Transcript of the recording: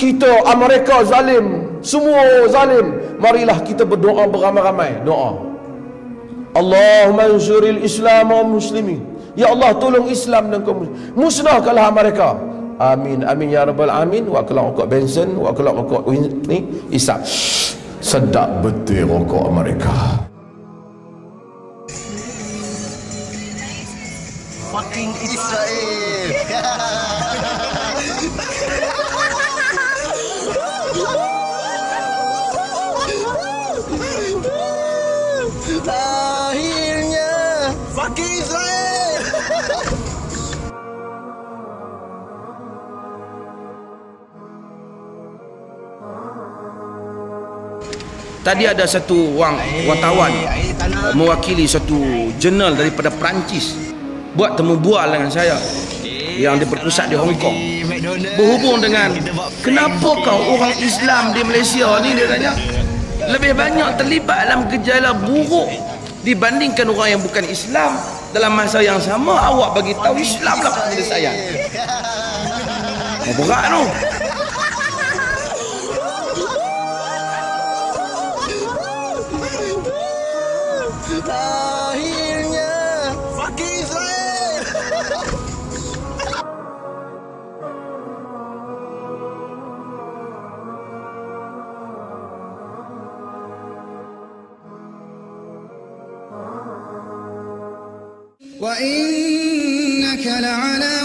kita Amerika zalim semua zalim. Marilah kita berdoa beramai-ramai. Doa. Allahumma ansuril Islam wa muslimin. Ya Allah tolong Islam dan kaum musnahkanlah mereka amin amin ya rabbal amin wa kelak rokok bensin wa kelak rokok ni isap. Sedap betul rokok mereka fucking Israel. fucking Israel. Tadi ada satu orang wartawan mewakili satu jurnal daripada Perancis. Buat temu bual dengan saya. Yang dia berpusat di Hong Kong. berhubung dengan kenapa kau orang Islam di Malaysia ni dia tanya. Lebih banyak terlibat dalam gejala buruk dibandingkan orang yang bukan Islam dalam masa yang sama awak bagi tahu Islam lah penyelesaian oh, berat tu? Akhirnya وإنك لعلى